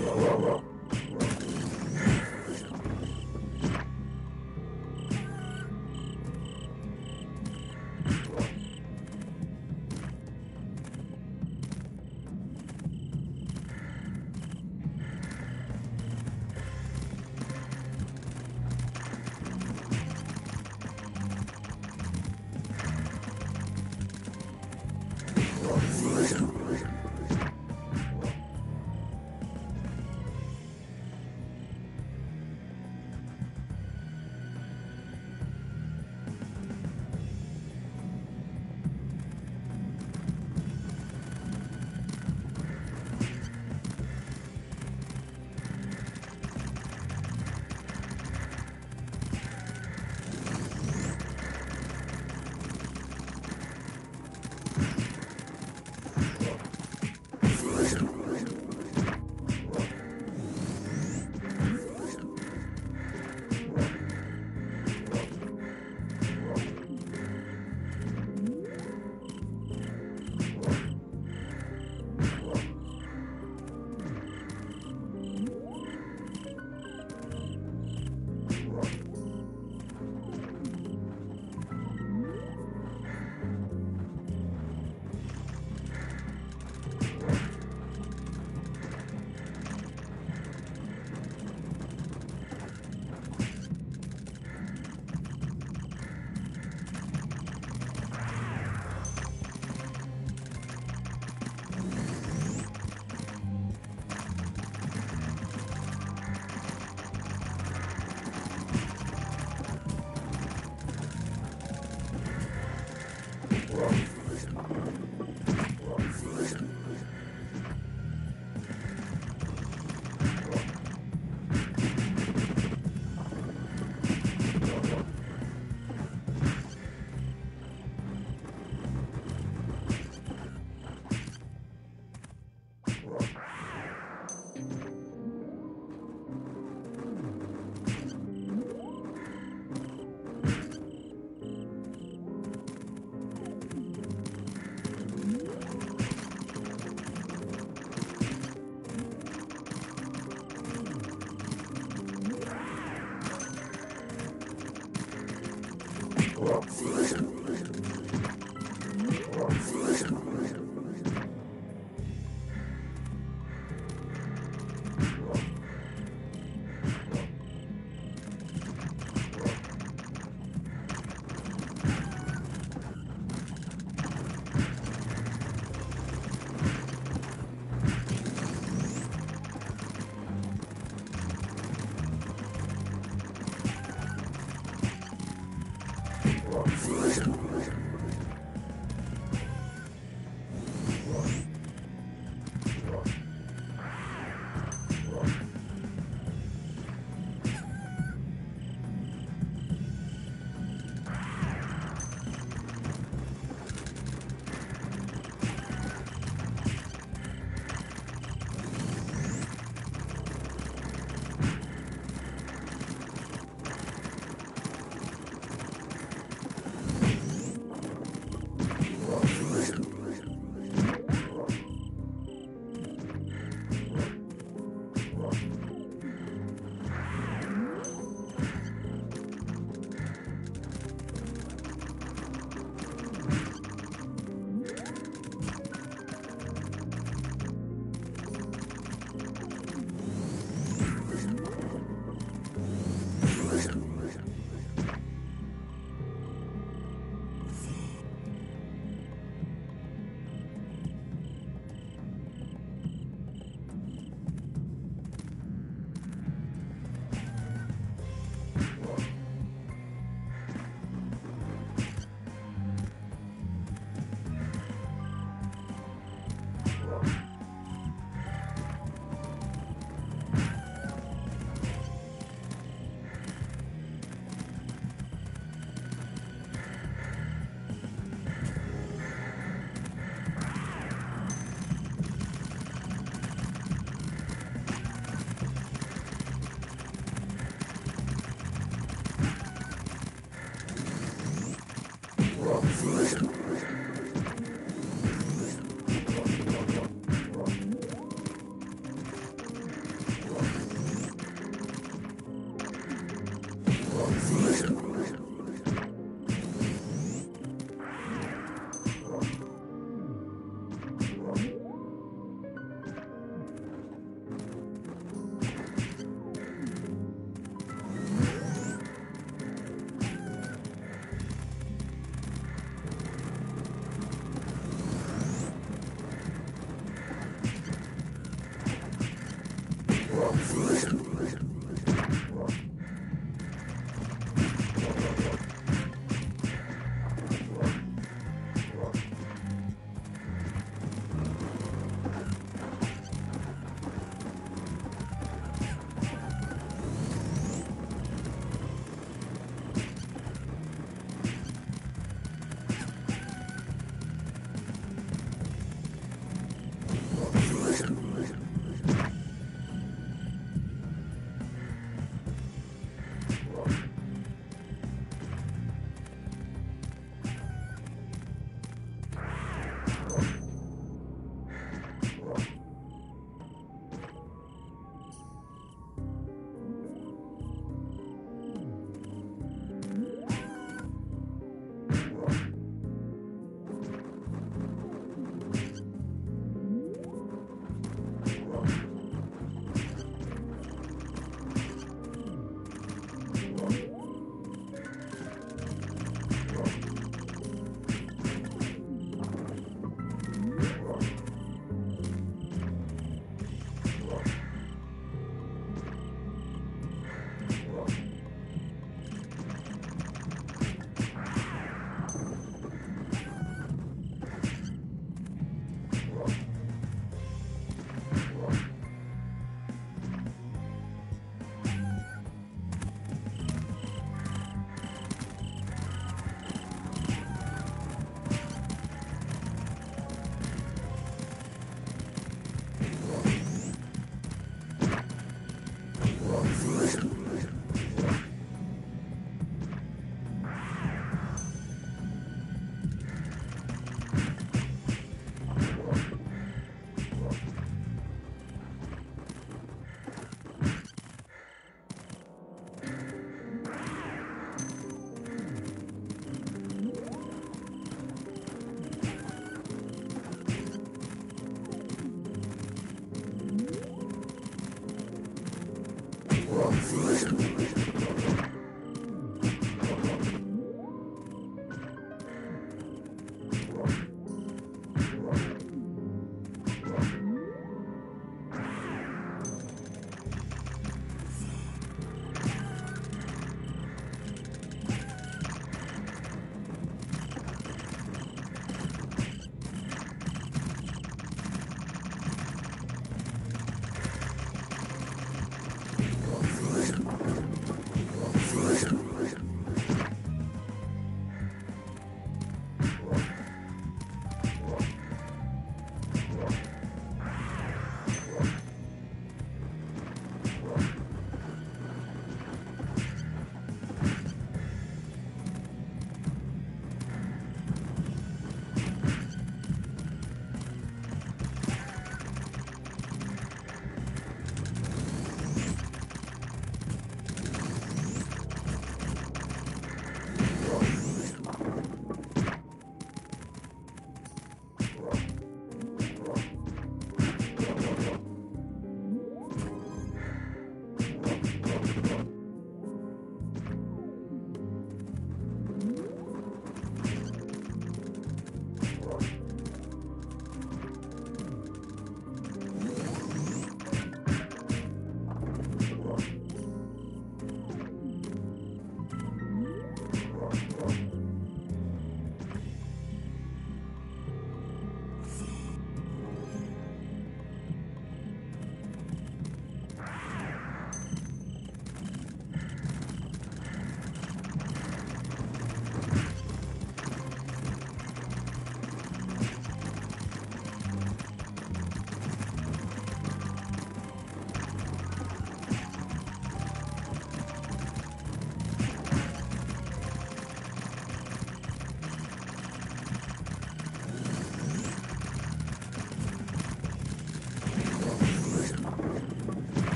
Rumble, rumble, rumble.